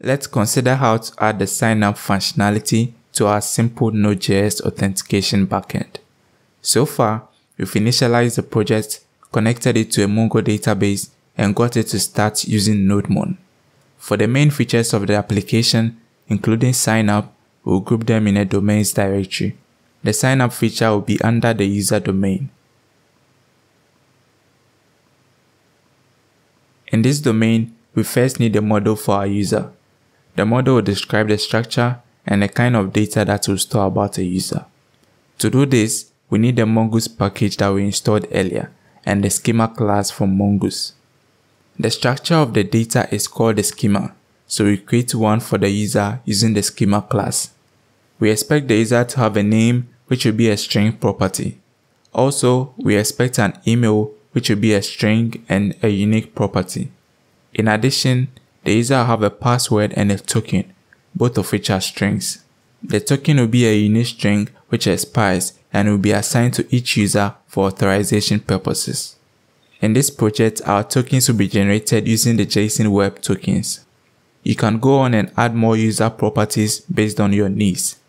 Let's consider how to add the sign up functionality to our simple Node.js authentication backend. So far, we've initialized the project, connected it to a Mongo database, and got it to start using NodeMon. For the main features of the application, including sign up, we'll group them in a domains directory. The sign up feature will be under the user domain. In this domain, we first need a model for our user. The model will describe the structure and the kind of data that will store about a user. To do this, we need the Mongoose package that we installed earlier and the schema class from Mongoose. The structure of the data is called the schema, so we create one for the user using the schema class. We expect the user to have a name which will be a string property. Also, we expect an email which will be a string and a unique property. In addition, the user will have a password and a token, both of which are strings. The token will be a unique string which expires and will be assigned to each user for authorization purposes. In this project, our tokens will be generated using the JSON Web Tokens. You can go on and add more user properties based on your needs.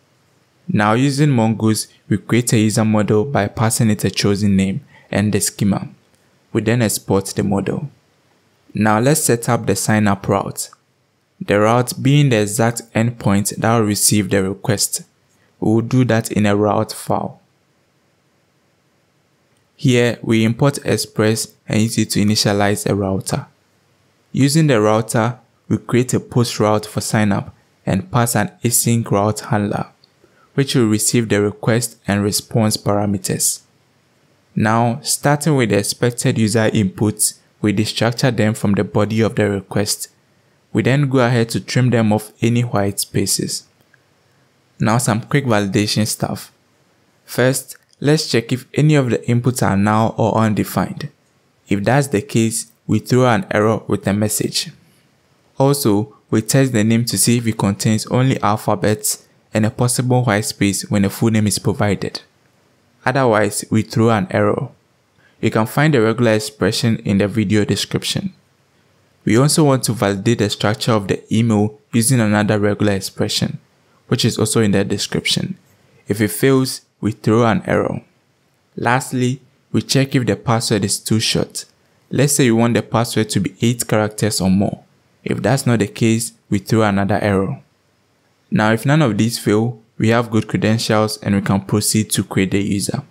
Now using Mongoose, we create a user model by passing it a chosen name and the schema. We then export the model. Now let's set up the sign up route. The route being the exact endpoint that will receive the request. We will do that in a route file. Here we import Express and use it to initialize a router. Using the router, we create a post route for signup and pass an async route handler which will receive the request and response parameters. Now, starting with the expected user inputs, we destructure them from the body of the request. We then go ahead to trim them off any white spaces. Now some quick validation stuff. First, let's check if any of the inputs are null or undefined. If that's the case, we throw an error with a message. Also, we test the name to see if it contains only alphabets and a possible white space when a full name is provided. Otherwise, we throw an error. You can find the regular expression in the video description. We also want to validate the structure of the email using another regular expression, which is also in the description. If it fails, we throw an error. Lastly, we check if the password is too short. Let's say you want the password to be 8 characters or more. If that's not the case, we throw another error. Now if none of these fail, we have good credentials and we can proceed to create the user.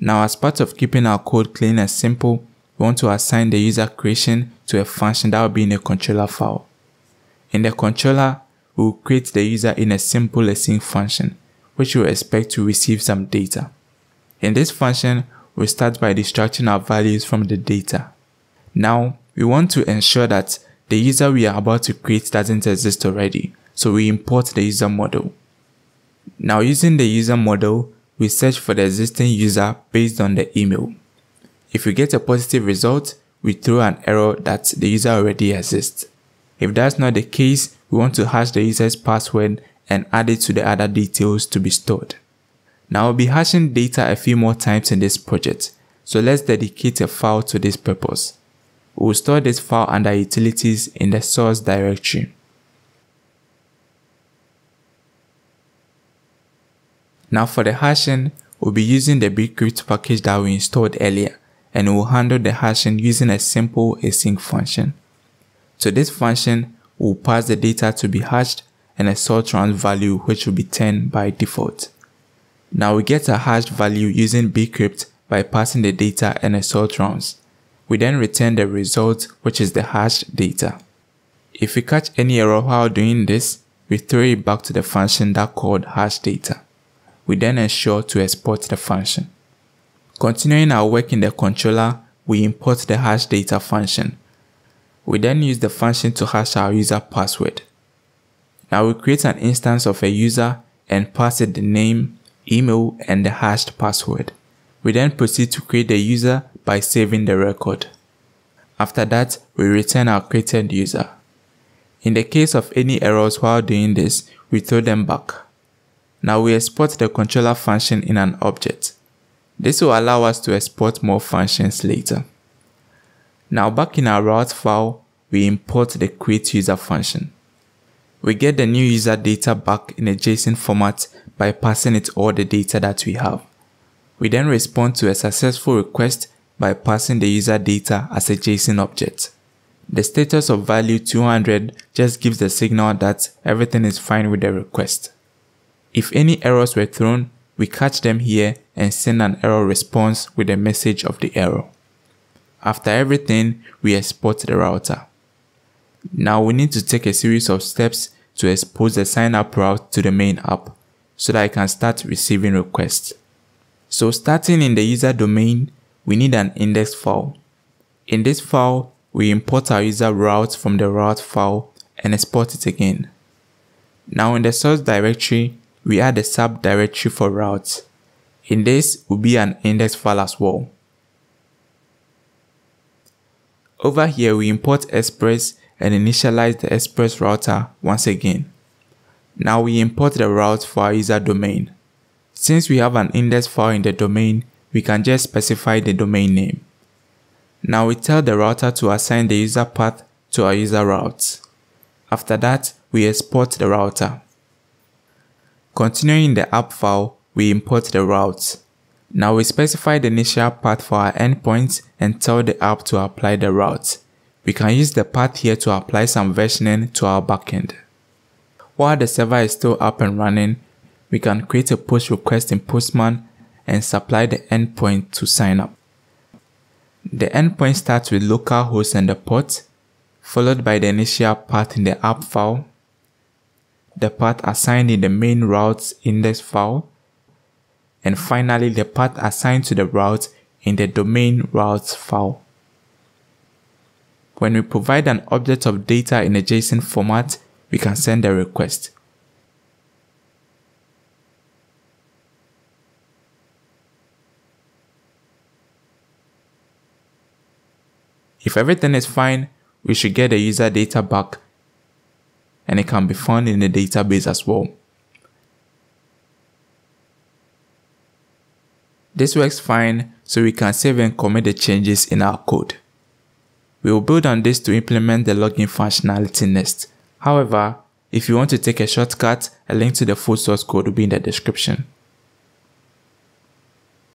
Now as part of keeping our code clean and simple, we want to assign the user creation to a function that will be in a controller file. In the controller, we will create the user in a simple async function, which we expect to receive some data. In this function, we start by destructing our values from the data. Now, we want to ensure that the user we are about to create doesn't exist already, so we import the user model. Now using the user model, we search for the existing user based on the email. If we get a positive result, we throw an error that the user already exists. If that's not the case, we want to hash the user's password and add it to the other details to be stored. Now I'll be hashing data a few more times in this project, so let's dedicate a file to this purpose. We'll store this file under utilities in the source directory. Now for the hashing, we'll be using the bcrypt package that we installed earlier and we'll handle the hashing using a simple async function. To this function, we'll pass the data to be hashed and a salt round value which will be 10 by default. Now we get a hashed value using bcrypt by passing the data and a salt rounds. We then return the result which is the hashed data. If we catch any error while doing this, we throw it back to the function that called hash data we then ensure to export the function. Continuing our work in the controller, we import the hash data function. We then use the function to hash our user password. Now we create an instance of a user and pass it the name, email, and the hashed password. We then proceed to create the user by saving the record. After that, we return our created user. In the case of any errors while doing this, we throw them back. Now we export the controller function in an object. This will allow us to export more functions later. Now back in our route file, we import the create user function. We get the new user data back in a JSON format by passing it all the data that we have. We then respond to a successful request by passing the user data as a JSON object. The status of value 200 just gives the signal that everything is fine with the request. If any errors were thrown, we catch them here and send an error response with a message of the error. After everything, we export the router. Now we need to take a series of steps to expose the sign up route to the main app so that I can start receiving requests. So starting in the user domain, we need an index file. In this file, we import our user route from the route file and export it again. Now in the source directory, we add a subdirectory for routes. In this will be an index file as well. Over here we import Express and initialize the Express router once again. Now we import the route for our user domain. Since we have an index file in the domain, we can just specify the domain name. Now we tell the router to assign the user path to our user routes. After that, we export the router. Continuing the app file, we import the routes. Now we specify the initial path for our endpoint and tell the app to apply the route. We can use the path here to apply some versioning to our backend. While the server is still up and running, we can create a post request in Postman and supply the endpoint to sign up. The endpoint starts with localhost and the port, followed by the initial path in the app file, the path assigned in the main routes index file, and finally the path assigned to the route in the domain routes file. When we provide an object of data in a JSON format, we can send a request. If everything is fine, we should get the user data back and it can be found in the database as well. This works fine so we can save and commit the changes in our code. We will build on this to implement the login functionality next. However, if you want to take a shortcut, a link to the full source code will be in the description.